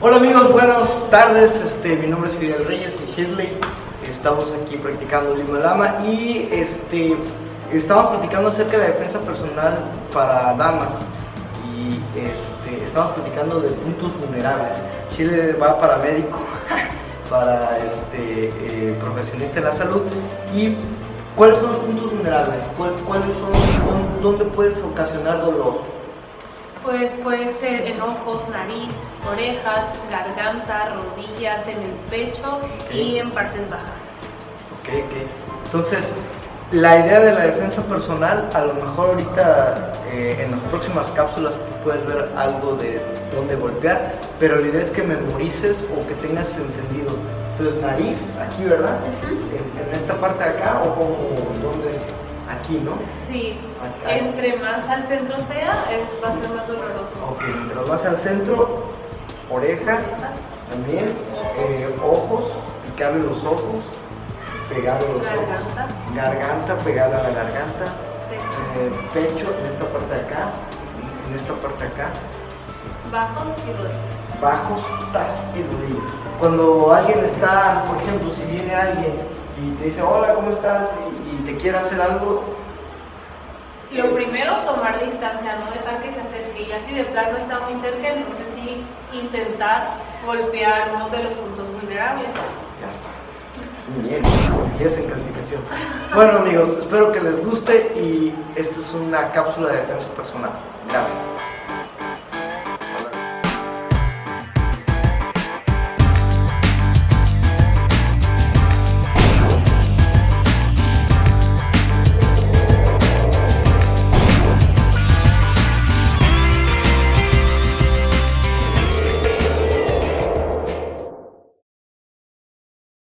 Hola amigos, buenas tardes. Este, mi nombre es Fidel Reyes y Shirley. Estamos aquí practicando Lima Lama y este, estamos platicando acerca de la defensa personal para damas y este, estamos platicando de puntos vulnerables. Shirley va para médico, para este, eh, profesionista en la salud y ¿cuáles son los puntos vulnerables? ¿Cuál- ¿Cuáles son, dónde puedes ocasionar dolor? Pues puede ser en ojos, nariz, orejas, garganta, rodillas, en el pecho y en partes bajas. Ok, ok. Entonces, la idea de la defensa personal, a lo mejor ahorita eh, en las próximas cápsulas puedes ver algo de dónde golpear, pero la idea es que memorices o que tengas entendido. Entonces, nariz, aquí, ¿verdad? En, en esta parte de acá o como, ¿dónde? Aquí, ¿no? Sí, Acá. entre más al centro sea, es- va a ser más doloroso. Ok, mientras vas al centro, oreja, también, eh, ojos, picarle los ojos, pegarle los ojos. Garganta, pegada a la garganta. pecho, eh, pecho en esta parte de acá, en esta parte de acá, bajos y rodillas. bajos, tas y rodillas. Cuando alguien está, por ejemplo, si viene alguien y te dice, hola, ¿cómo estás? Y, y te quiere hacer algo, Lo primero, tomar distancia, no dejar que se acerque. Y así de plano está muy cerca, entonces sí intentar golpear uno de los puntos vulnerables. ya está. Muy bien, 10 en calificación. Bueno amigos, espero que les guste y esta es una cápsula de defensa personal. Gracias.